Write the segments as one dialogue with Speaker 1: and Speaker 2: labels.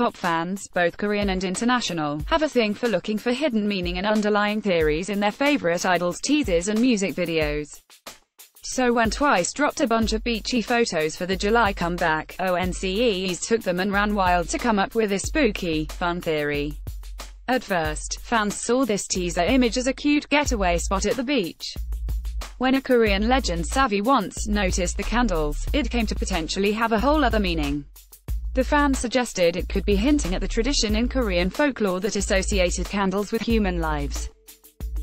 Speaker 1: K-pop fans, both Korean and international, have a thing for looking for hidden meaning and underlying theories in their favorite idols' teasers and music videos. So when Twice dropped a bunch of beachy photos for the July comeback, ONCEs took them and ran wild to come up with a spooky, fun theory. At first, fans saw this teaser image as a cute getaway spot at the beach. When a Korean legend Savvy once noticed the candles, it came to potentially have a whole other meaning. The fan suggested it could be hinting at the tradition in Korean folklore that associated candles with human lives.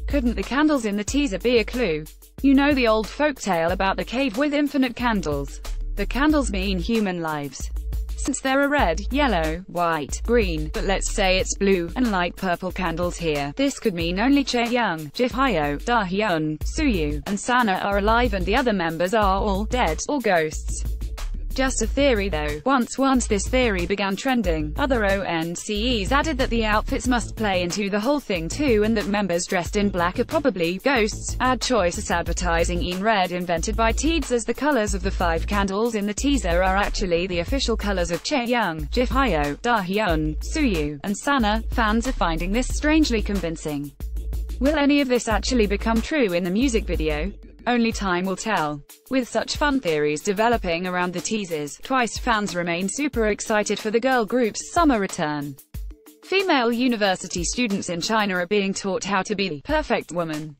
Speaker 1: Couldn't the candles in the teaser be a clue? You know the old folk tale about the cave with infinite candles. The candles mean human lives. Since there are red, yellow, white, green, but let's say it's blue, and light purple candles here, this could mean only Chaeyoung, Jihyo, Dahyun, Tzuyu, and Sana are alive and the other members are all dead, or ghosts. Just a theory though. Once once this theory began trending, other ONCEs added that the outfits must play into the whole thing too and that members dressed in black are probably ghosts. Ad choices advertising in red invented by Teeds as the colors of the five candles in the teaser are actually the official colors of Chaeyoung, Jihyo, Dahyun, Tzuyu, and Sana. Fans are finding this strangely convincing. Will any of this actually become true in the music video? Only time will tell. With such fun theories developing around the teasers, Twice fans remain super excited for the girl group's summer return. Female university students in China are being taught how to be the perfect woman.